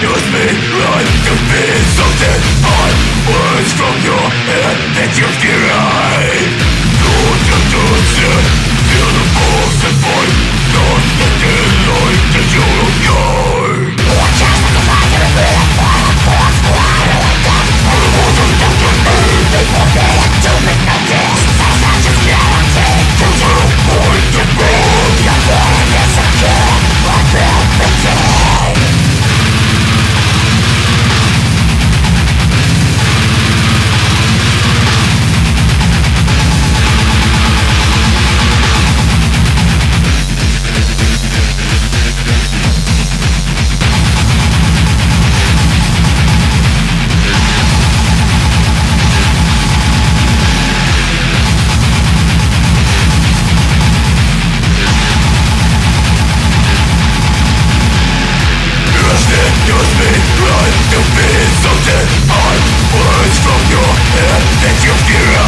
Use me like a piece of dead My from your that you fear